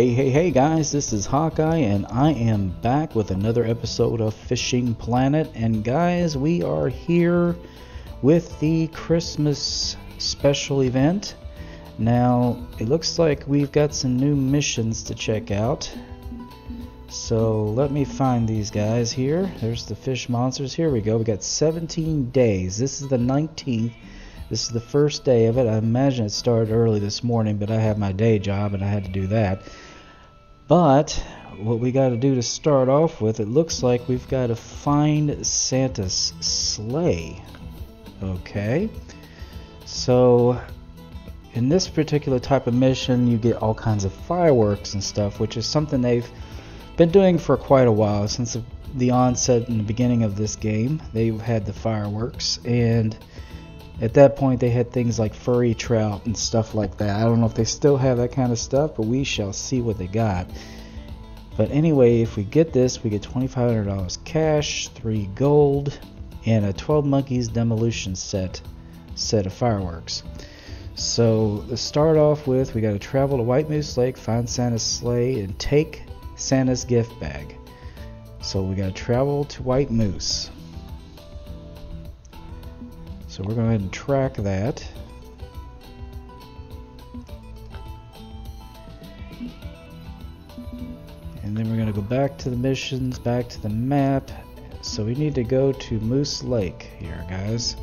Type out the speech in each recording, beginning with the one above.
Hey, hey, hey guys, this is Hawkeye, and I am back with another episode of Fishing Planet. And guys, we are here with the Christmas special event. Now, it looks like we've got some new missions to check out. So, let me find these guys here. There's the fish monsters. Here we go. We got 17 days. This is the 19th. This is the first day of it. I imagine it started early this morning, but I have my day job and I had to do that. But what we got to do to start off with, it looks like we've got to find Santa's sleigh. Okay. So in this particular type of mission, you get all kinds of fireworks and stuff, which is something they've been doing for quite a while since the onset and the beginning of this game. They've had the fireworks and at that point, they had things like furry trout and stuff like that. I don't know if they still have that kind of stuff, but we shall see what they got. But anyway, if we get this, we get $2,500 cash, 3 gold, and a 12 Monkeys demolition set set of fireworks. So to start off with, we got to travel to White Moose Lake, find Santa's sleigh, and take Santa's gift bag. So we got to travel to White Moose. So we're going to go ahead and track that. And then we're going to go back to the missions, back to the map. So we need to go to Moose Lake here, guys.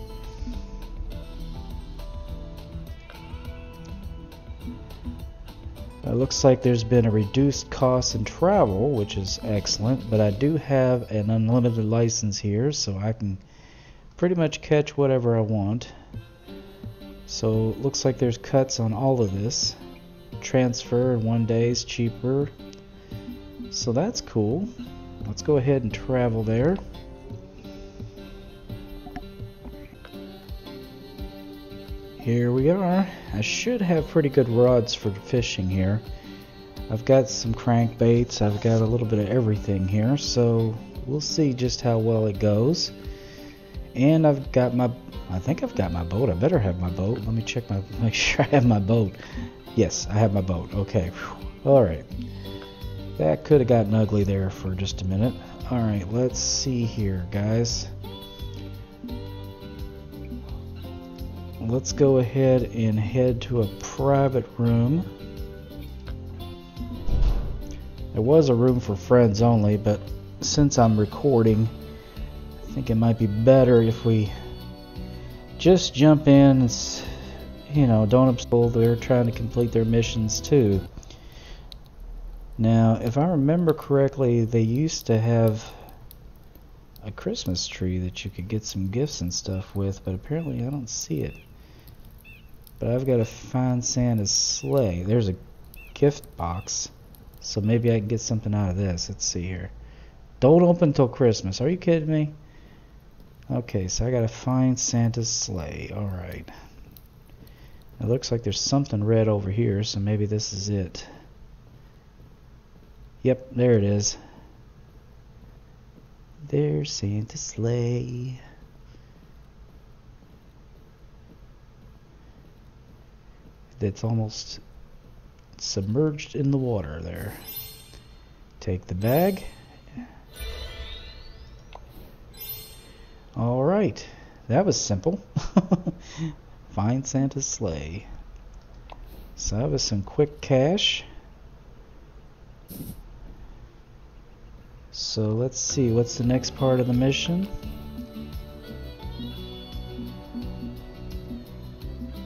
It looks like there's been a reduced cost in travel, which is excellent, but I do have an unlimited license here, so I can pretty much catch whatever I want. So it looks like there's cuts on all of this. Transfer in one day is cheaper. So that's cool. Let's go ahead and travel there. Here we are. I should have pretty good rods for fishing here. I've got some crankbaits, I've got a little bit of everything here, so we'll see just how well it goes. And I've got my, I think I've got my boat. I better have my boat. Let me check my, make sure I have my boat. Yes, I have my boat. Okay. All right. That could have gotten ugly there for just a minute. All right, let's see here, guys. Let's go ahead and head to a private room. There was a room for friends only, but since I'm recording, think it might be better if we just jump in and, you know, don't obstacle. They're trying to complete their missions too. Now, if I remember correctly, they used to have a Christmas tree that you could get some gifts and stuff with, but apparently I don't see it. But I've got to find Santa's sleigh. There's a gift box, so maybe I can get something out of this. Let's see here. Don't open till Christmas. Are you kidding me? Okay, so I gotta find Santa's sleigh. Alright. It looks like there's something red over here, so maybe this is it. Yep, there it is. There's Santa's sleigh. That's almost submerged in the water there. Take the bag. Alright, that was simple. Find Santa's sleigh. So that was some quick cash. So let's see, what's the next part of the mission?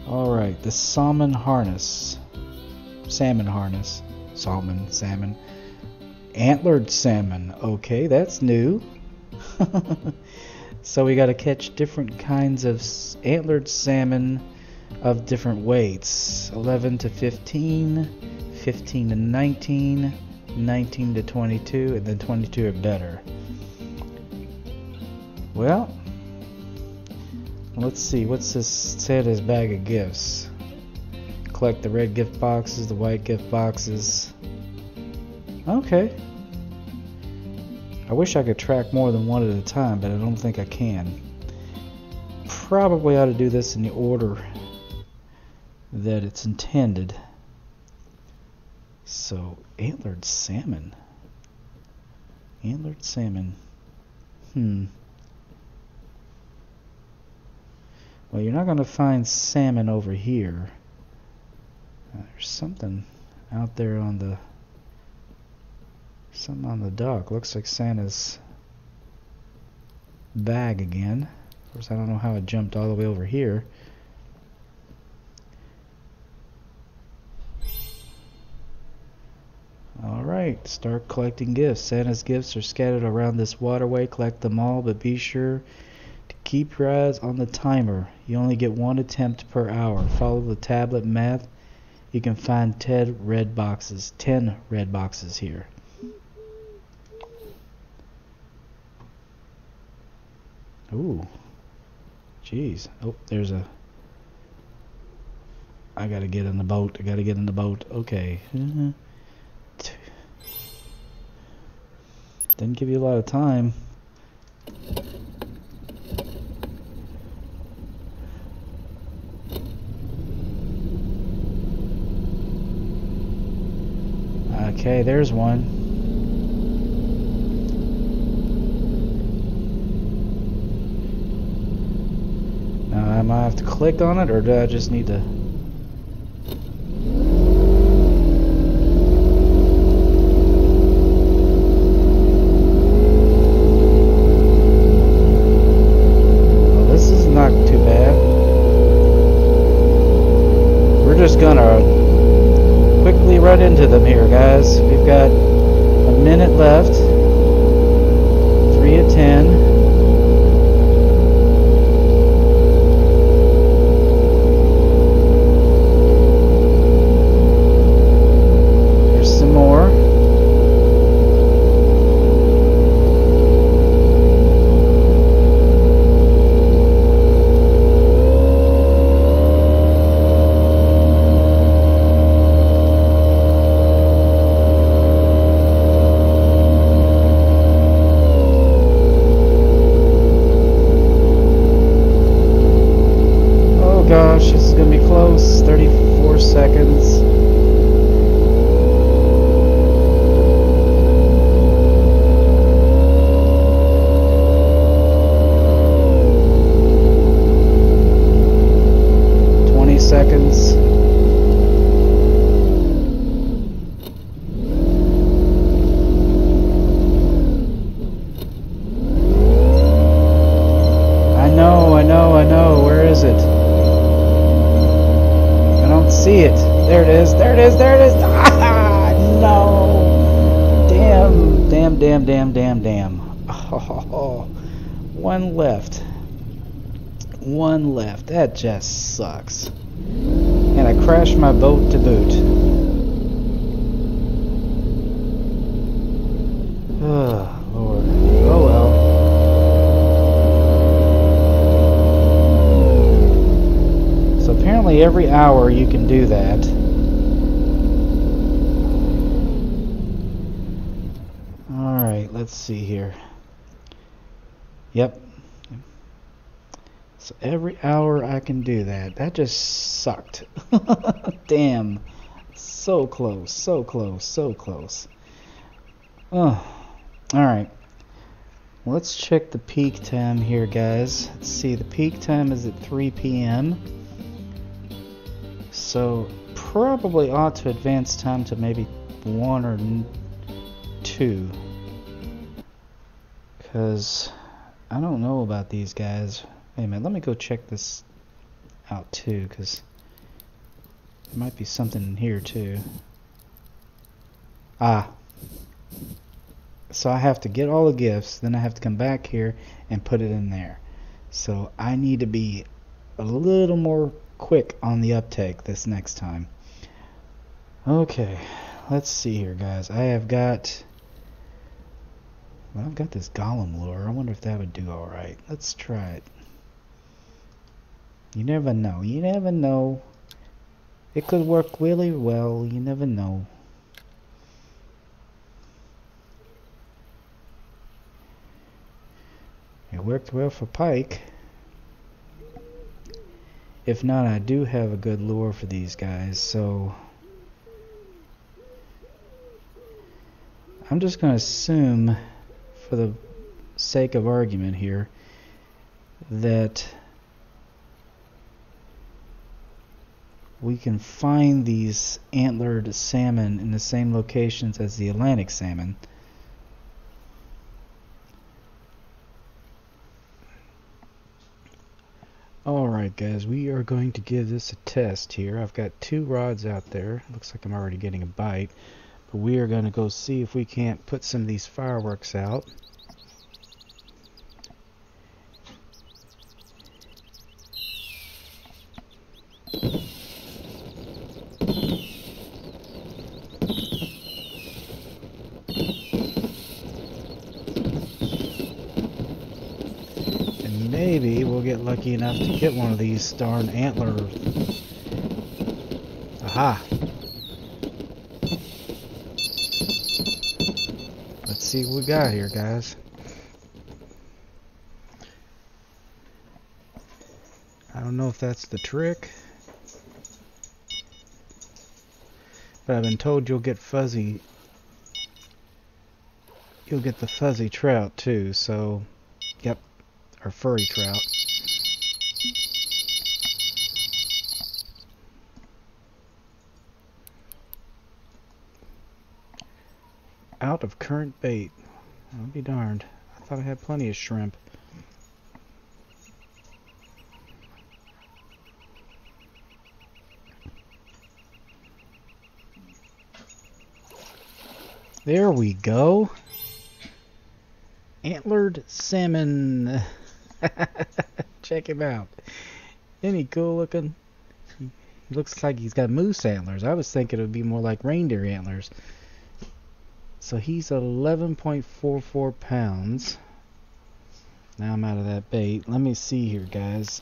Alright, the salmon harness. Salmon harness. Salmon, salmon. Antlered salmon. Okay, that's new. So we got to catch different kinds of antlered salmon of different weights 11 to 15, 15 to 19, 19 to 22, and then 22 or better. Well, let's see. What's this Santa's bag of gifts? Collect the red gift boxes, the white gift boxes. Okay, I wish I could track more than one at a time, but I don't think I can. Probably ought to do this in the order that it's intended. So, antlered salmon. Antlered salmon. Hmm. Well, you're not going to find salmon over here. Uh, there's something out there on the something on the dock. Looks like Santa's bag again. Of course, I don't know how it jumped all the way over here. Alright, start collecting gifts. Santa's gifts are scattered around this waterway. Collect them all, but be sure to keep your eyes on the timer. You only get one attempt per hour. Follow the tablet math. You can find 10 red boxes. 10 red boxes here. Ooh. Jeez. Oh, there's a... I gotta get in the boat. I gotta get in the boat. Okay. Didn't give you a lot of time. Okay, there's one. Do I have to click on it or do I just need to? We're just gonna quickly run into them here guys. We've got a minute left. Three at ten. Left. That just sucks. And I crashed my boat to boot. Oh, Lord. Oh well. So apparently every hour you can do that. Alright, let's see here. Yep. So every hour I can do that. That just sucked. Damn. So close, so close, so close. Oh. Alright. Let's check the peak time here, guys. Let's see, the peak time is at 3 p.m. So, probably ought to advance time to maybe 1 or n- 2. Because I don't know about these guys. Minute, let me go check this out too, because there might be something in here too. Ah. So I have to get all the gifts, then I have to come back here and put it in there. So I need to be a little more quick on the uptake this next time. Okay, let's see here, guys. I have got. Well, I've got this golem lure. I wonder if that would do alright. Let's try it. You never know. You never know. It could work really well. You never know. It worked well for pike. If not, I do have a good lure for these guys, so I'm just going to assume, for the sake of argument here, that we can find these antlered salmon in the same locations as the Atlantic salmon. Alright guys, we are going to give this a test here. I've got two rods out there. Looks like I'm already getting a bite. But we are going to go see if we can't put some of these fireworks out. Maybe we'll get lucky enough to get one of these darn antler. Aha! Let's see what we got here, guys. I don't know if that's the trick. But I've been told you'll get fuzzy you'll get the fuzzy trout too, so yep, or furry trout. Out of current bait. I'll be darned. I thought I had plenty of shrimp. There we go. Antlered salmon. Check him out. Isn't he cool looking? He looks like he's got moose antlers. I was thinking it would be more like reindeer antlers. So he's 11.44 pounds. Now I'm out of that bait. Let me see here, guys.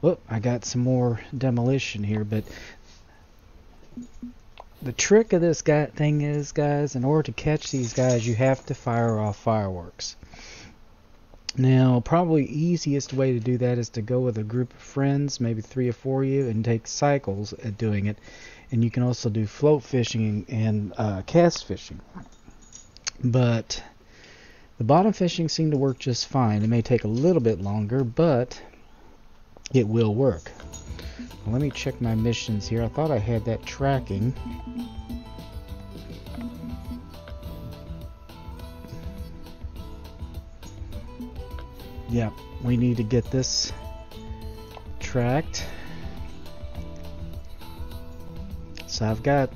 Whoop, I got some more demolition here, but the trick of this guy thing is, guys, in order to catch these guys, you have to fire off fireworks. Now, probably easiest way to do that is to go with a group of friends, maybe three or four of you, and take cycles at doing it. And you can also do float fishing and uh, cast fishing. But the bottom fishing seemed to work just fine. It may take a little bit longer, but it will work. Let me check my missions here. I thought I had that tracking. Yep, we need to get this tracked. So I've got,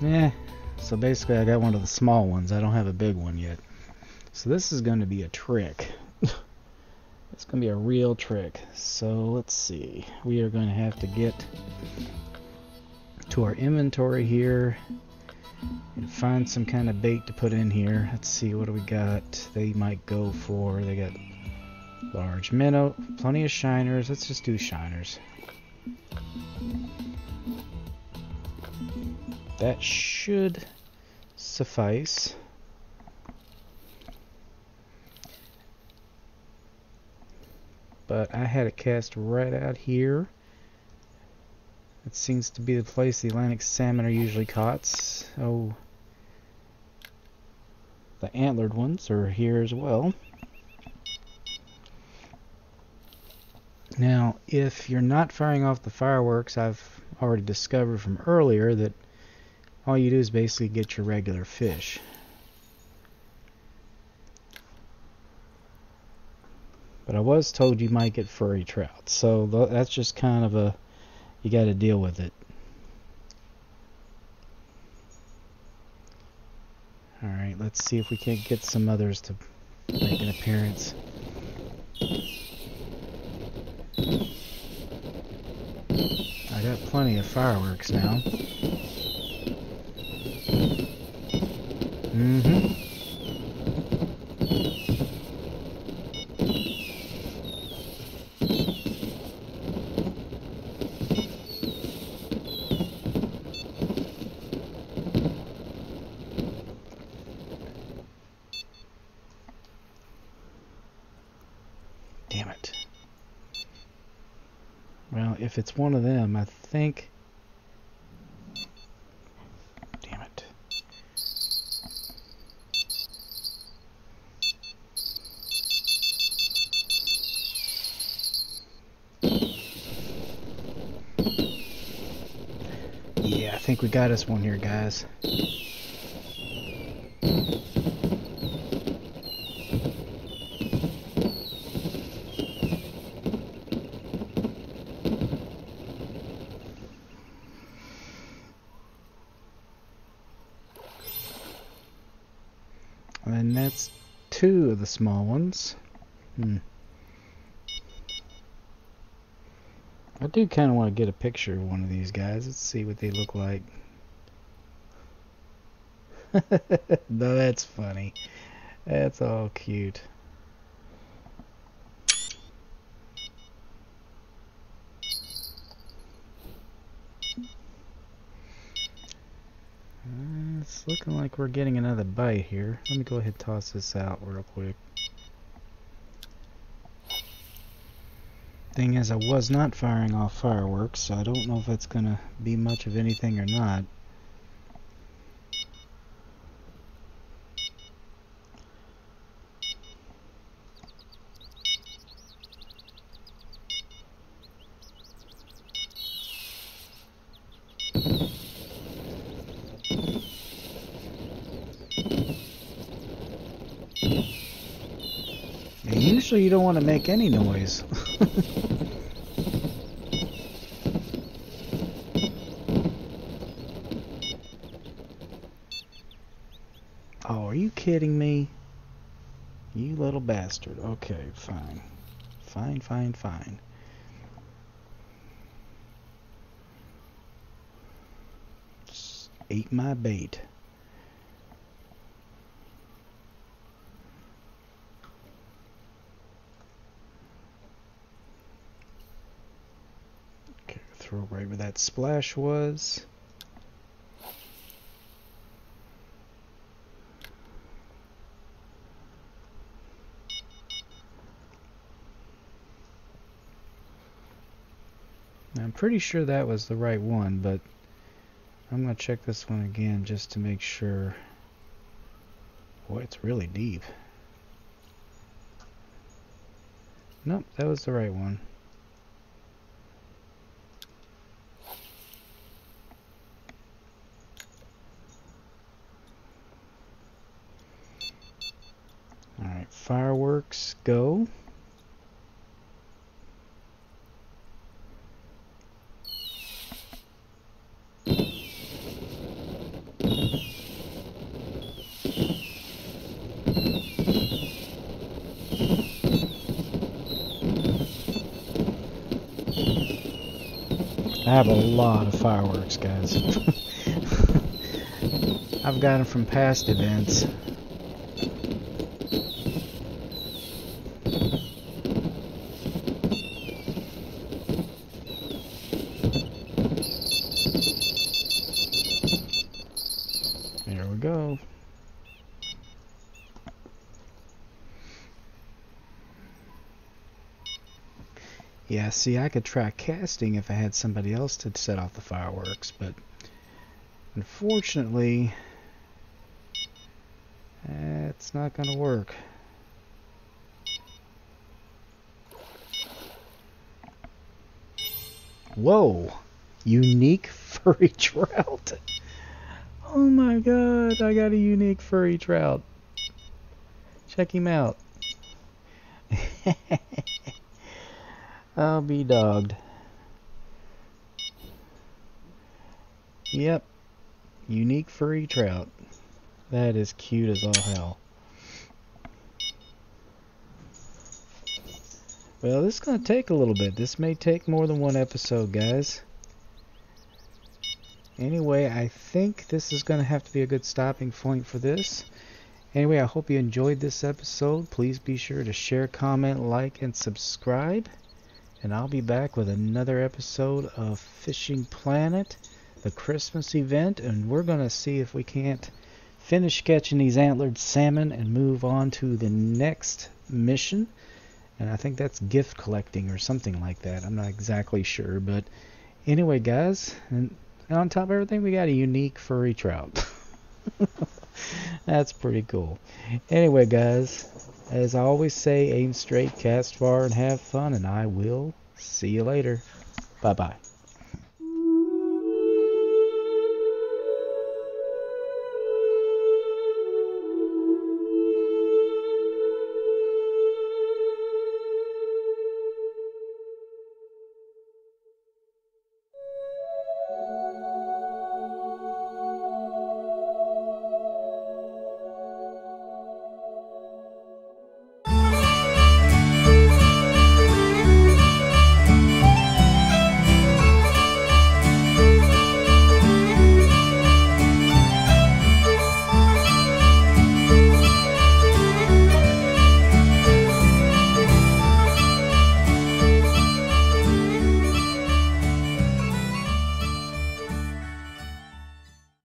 yeah, so basically I got one of the small ones. I don't have a big one yet. So this is going to be a trick. it's going to be a real trick. So let's see. We are going to have to get to our inventory here and find some kind of bait to put in here. Let's see, what do we got? They might go for, they got large minnow, plenty of shiners. Let's just do shiners. That should suffice. But I had it cast right out here. It seems to be the place the Atlantic salmon are usually caught. Oh, the antlered ones are here as well. Now, if you're not firing off the fireworks, I've already discovered from earlier that all you do is basically get your regular fish. But I was told you might get furry trout, so that's just kind of a you got to deal with it. Alright, let's see if we can't get some others to make an appearance. I got plenty of fireworks now. Mm-hmm. Well, if it's one of them, I think... Damn it. Yeah, I think we got us one here, guys. Two of the small ones. Hmm. I do kind of want to get a picture of one of these guys. Let's see what they look like. no, that's funny. That's all cute. Looking like we're getting another bite here. Let me go ahead and toss this out real quick. Thing is, I was not firing off fireworks, so I don't know if it's going to be much of anything or not. And usually you don't want to make any noise. oh, are you kidding me? You little bastard. Okay, fine. Fine, fine, fine. Just ate my bait. That splash was. I'm pretty sure that was the right one, but I'm going to check this one again just to make sure. Boy, it's really deep. Nope, that was the right one. Alright, fireworks go. I have a lot of fireworks, guys. I've got them from past events. There we go. Yeah, see, I could try casting if I had somebody else to set off the fireworks, but unfortunately, it's not going to work. Whoa! Unique furry trout. Oh my god, I got a unique furry trout. Check him out. I'll be dogged. Yep. Unique furry trout. That is cute as all hell. Well, this is going to take a little bit. This may take more than one episode, guys. Anyway, I think this is going to have to be a good stopping point for this. Anyway, I hope you enjoyed this episode. Please be sure to share, comment, like, and subscribe. And I'll be back with another episode of Fishing Planet, the Christmas event. And we're going to see if we can't finish catching these antlered salmon and move on to the next mission. And I think that's gift collecting or something like that. I'm not exactly sure. But anyway, guys, and on top of everything, we got a unique furry trout. That's pretty cool. Anyway, guys, as I always say, aim straight, cast far, and have fun, and I will see you later. Bye bye.